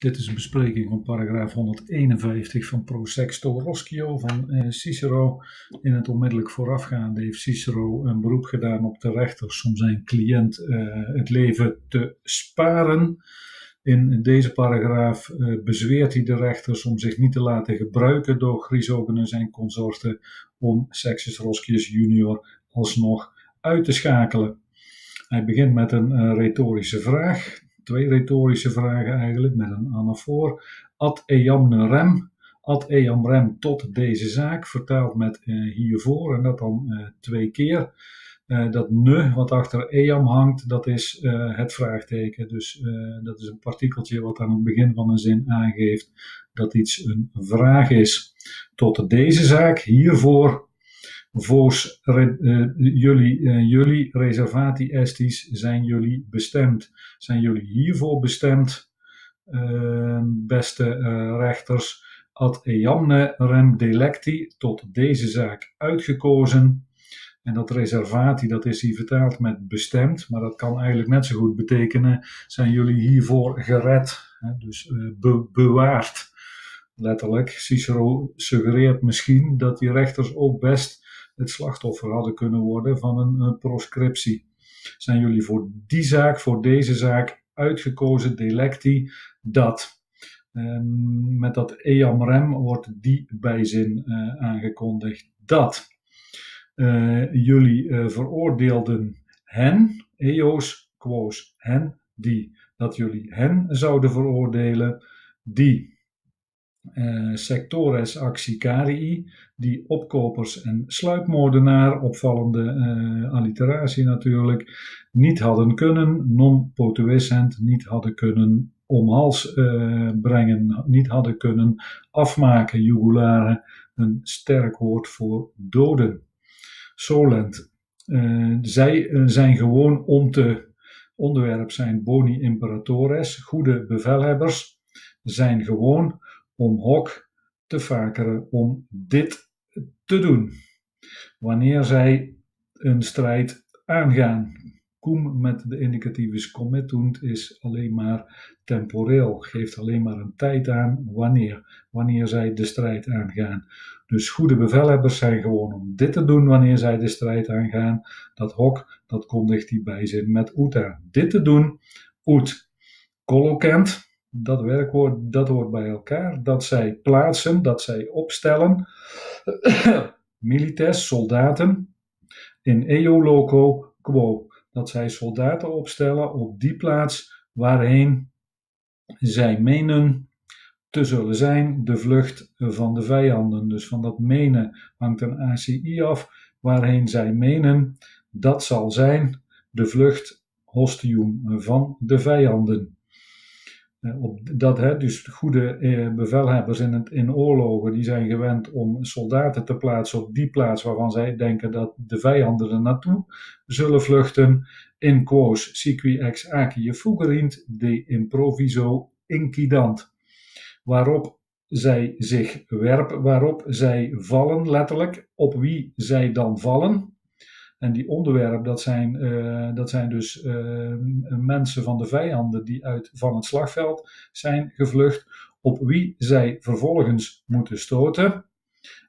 Dit is een bespreking van paragraaf 151 van Pro Sexto Roschio van eh, Cicero. In het onmiddellijk voorafgaande heeft Cicero een beroep gedaan op de rechters om zijn cliënt uh, het leven te sparen. In deze paragraaf uh, bezweert hij de rechters om zich niet te laten gebruiken door Chrysogonus en consorten om Sextus Roscius junior alsnog uit te schakelen. Hij begint met een retorische vraag twee retorische vragen eigenlijk met een anafoor. Ad eam rem, ad eam rem tot deze zaak, vertaald met uh, hiervoor en dat dan uh, twee keer. Uh, dat ne wat achter eam hangt, dat is het vraagteken. Dus dat is een partikeltje wat aan het begin van een zin aangeeft dat iets een vraag is. Tot deze zaak, hiervoor Vos, uh, jullie, uh, jullie reservati estis zijn jullie bestemd. Zijn jullie hiervoor bestemd, uh, beste rechters, ad eamne rem delecti, tot deze zaak uitgekozen. En dat reservati, dat is hier vertaald met bestemd, maar dat kan eigenlijk net zo goed betekenen, zijn jullie hiervoor gered, hè, dus be bewaard. Letterlijk, Cicero suggereert misschien dat die rechters ook best het slachtoffer hadden kunnen worden van een, een proscriptie. Zijn jullie voor die zaak, voor deze zaak uitgekozen delecti dat met dat eam rem wordt die bijzin uh, aangekondigd. Dat uh, jullie veroordeelden hen, eos, quos, hen, die. Dat jullie hen zouden veroordelen, die uh, sectores accicarii, die opkopers en sluipmoordenaar, opvallende uh, alliteratie natuurlijk, niet hadden kunnen, non potuissent, niet hadden kunnen om hals uh, brengen, niet hadden kunnen afmaken, jugulare, een sterk woord voor doden. Solent. zij zijn gewoon om te onderwerp zijn boni imperatores, goede bevelhebbers, zijn gewoon om Hok te vakeren om dit te doen. Wanneer zij een strijd aangaan. Cum met de indicatieve committunt is alleen maar temporeel, geeft alleen maar een tijd aan wanneer, wanneer zij de strijd aangaan. Dus goede bevelhebbers zijn gewoon om dit te doen wanneer zij de strijd aangaan. Dat hok, dat kondigt hij bij met aan. Dit te doen, oet. Collocent, dat werkwoord, dat hoort bij elkaar. Dat zij plaatsen, dat zij opstellen. Milites, soldaten. In eo loco quo. Dat zij soldaten opstellen op die plaats waarheen zij menen te zullen zijn de vlucht van de vijanden. Dus van dat menen hangt een ACI af, waarheen zij menen dat zal zijn de vlucht hostium van de vijanden. Eh, op dat, hè, dus goede eh, bevelhebbers in, in oorlogen die zijn gewend om soldaten te plaatsen op die plaats waarvan zij denken dat de vijanden er naartoe zullen vluchten. In quos siqui ex acie fugerint de improviso incidant. Waarop zij zich werpen, waarop zij vallen, letterlijk, op wie zij dan vallen. En die onderwerpen, dat zijn, uh, dat zijn dus uh, mensen van de vijanden die uit, van het slagveld zijn gevlucht, op wie zij vervolgens moeten stoten.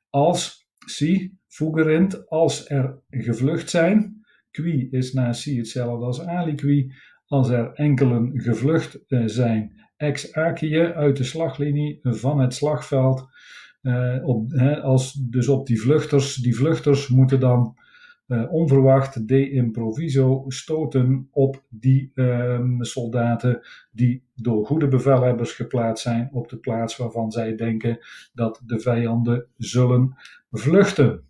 Als, si, fugerint, als er gevlucht zijn. Qui is na si hetzelfde als aliqui. Als er enkelen gevlucht uh, zijn, ex acie uit de slaglinie van het slagveld. op, als, dus op die vluchters, die vluchters moeten dan uh, onverwacht de improviso stoten op die um, soldaten die door goede bevelhebbers geplaatst zijn op de plaats waarvan zij denken dat de vijanden zullen vluchten.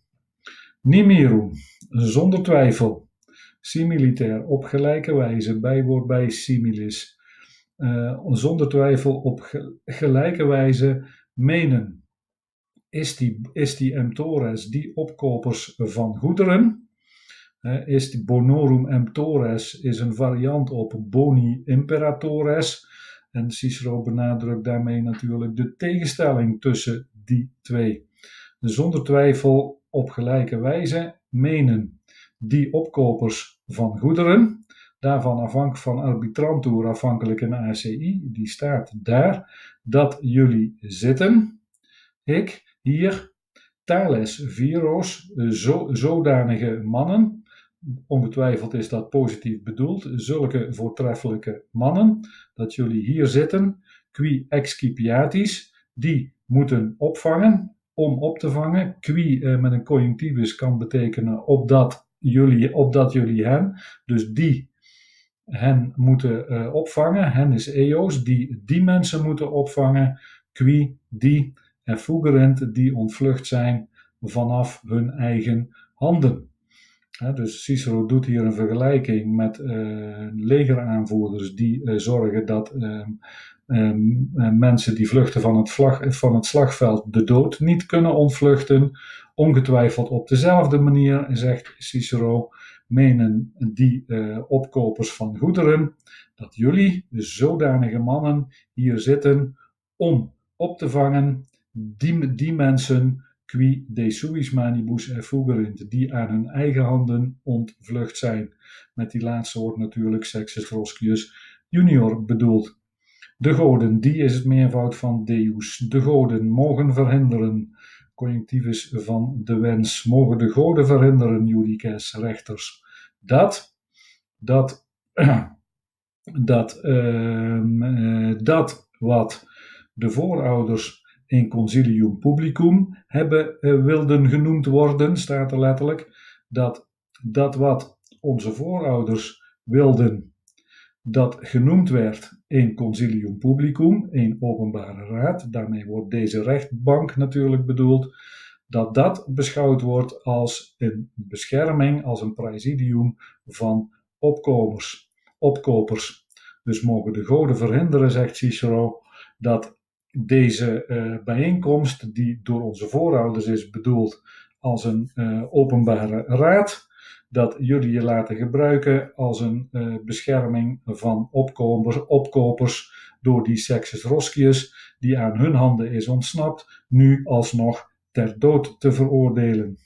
Nimiru, zonder twijfel. Similitair, op gelijke wijze, bijwoord bij similis. Uh, zonder twijfel op gelijke wijze menen. Is die, is die emptores, die opkopers van goederen, is bonorum emptores is een variant op boni imperatores. En Cicero benadrukt daarmee natuurlijk de tegenstelling tussen die twee. Zonder twijfel op gelijke wijze menen die opkopers van goederen, daarvan afhankelijk van arbitrantur, afhankelijk een ACI, die staat daar, dat jullie zitten, ik, hier, tales viros, zo, zodanige mannen, ongetwijfeld is dat positief bedoeld, zulke voortreffelijke mannen, dat jullie hier zitten, qui excipiatis, die moeten opvangen, om op te vangen. Qui eh, met een conjunctivus kan betekenen opdat jullie, opdat jullie hen, dus die hen moeten uh, opvangen. Hen is eos, die die mensen moeten opvangen. Qui, die, en fugerent, die ontvlucht zijn vanaf hun eigen handen. Dus Cicero doet hier een vergelijking met uh, legeraanvoerders die uh, zorgen dat uh, mensen die vluchten van het, van het slagveld de dood niet kunnen ontvluchten. Ongetwijfeld op dezelfde manier, zegt Cicero, menen die opkopers van goederen dat jullie, de zodanige mannen, hier zitten om op te vangen die, die mensen qui de suis manibus effugerint, die aan hun eigen handen ontvlucht zijn. Met die laatste woord natuurlijk Sextus Roscius junior bedoeld. De goden, die is het meervoud van deus. De goden mogen verhinderen, conjunctivus van de wens, mogen de goden verhinderen, judices, rechters. Dat, dat, dat, uh, dat wat de voorouders in concilium publicum hebben, uh, wilden genoemd worden, staat er letterlijk, dat dat wat onze voorouders wilden, dat genoemd werd in concilium publicum, in openbare raad, daarmee wordt deze rechtbank natuurlijk bedoeld, dat dat beschouwd wordt als een bescherming, als een praesidium van opkomers, opkopers. Dus mogen de goden verhinderen, zegt Cicero, dat deze uh, bijeenkomst, die door onze voorouders is bedoeld als een uh, openbare raad, dat jullie je laten gebruiken als een uh, bescherming van opkomers, opkopers door die Sexus Roscius, die aan hun handen is ontsnapt, nu alsnog ter dood te veroordelen.